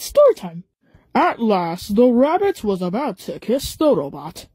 it's story time. At last, the rabbit was about to kiss the robot.